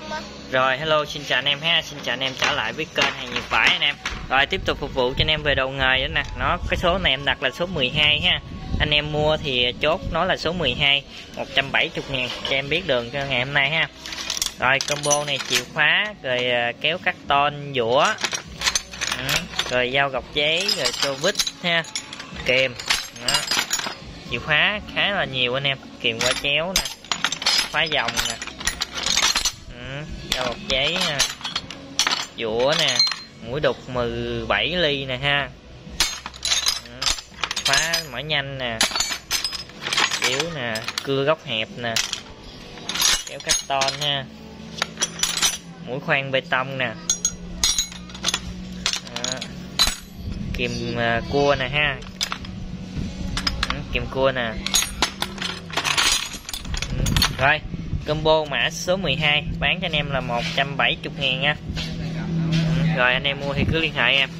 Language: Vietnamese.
không á? Rồi hello xin chào anh em ha. Xin chào anh em trở lại với kênh hàng nhiều phải anh em. Rồi tiếp tục phục vụ cho anh em về đầu nghề đó nè. Nó cái số này em đặt là số 12 ha. Anh em mua thì chốt nó là số 12 170 ngàn. Cho em biết đường cho ngày hôm nay ha. Rồi combo này chìa khóa Rồi à, kéo cắt ton dũa ừ, Rồi dao gọc giấy Rồi tô vít ha. Kìm đó. Chìa khóa khá là nhiều anh em. Kìm qua chéo nè. Khóa vòng nè ra bọc giấy nè dũa nè mũi đục 17 ly nè ha. Khóa mở nhanh nè kéo nè cưa góc hẹp nè kéo cắt ton ha. Mũi khoan bê tông nè. Đó. kìm à, cua nè ha. Kìm cua nè. Ừ, rồi combo mã số 12 bán cho anh em là 170 ngàn nha. Ừ, rồi anh em mua thì cứ liên hệ em.